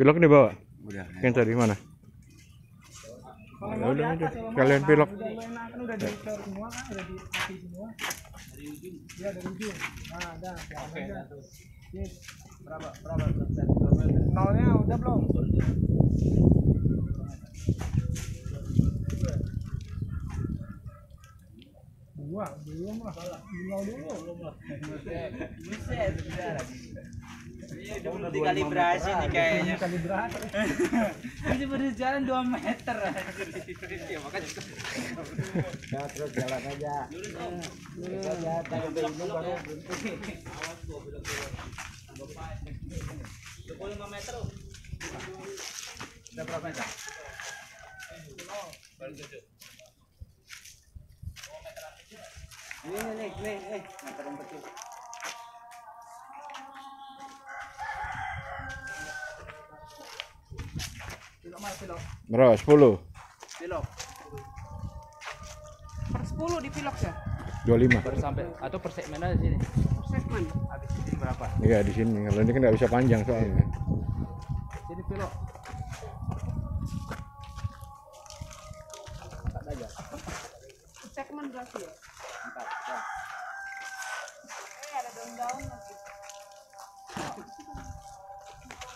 Pilok dibawa. Udah. Yang tadi mana? Ya udah aja. Kalian pilok. Udah lu enakan udah di store semua kan, udah di mati semua. Dari ujung. Iya dari ujung. Nah, ada. Oke. Sip. Berapa berapa persen? Berapa persen? Nolnya udah belum? Dua, belum lah. Nol dulu. Buset, udah. Belum dikalibrasi nih kayaknya. Kalibrasi. Ini baru jalan 2 meter. Ya makanya Ya terus jalan aja. Terus aja, sampai ini baru berhenti. 25 meter. Udah berapa meter? Baru. Ini nih nih nih nih meter yang kecil. Pilok? Berapa? 10. Pilok. per 10 di pilok ya 25. Baru sampai atau per segmen aja sini. per segmen Habis ini berapa? Iya di sini. Kalau ini kan nggak bisa panjang soalnya. Sini pilok. Aja. segmen berarti ya Empat. Ya. eh ada daun-daun lagi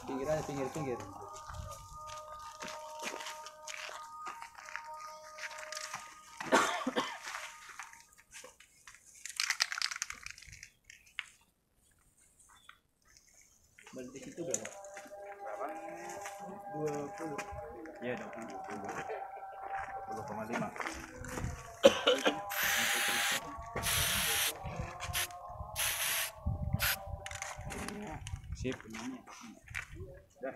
Pinggir aja pinggir Balik di situ berapa? Berapa? Dua puluh. Iya dua puluh. Dua koma lima. Sip. Dah.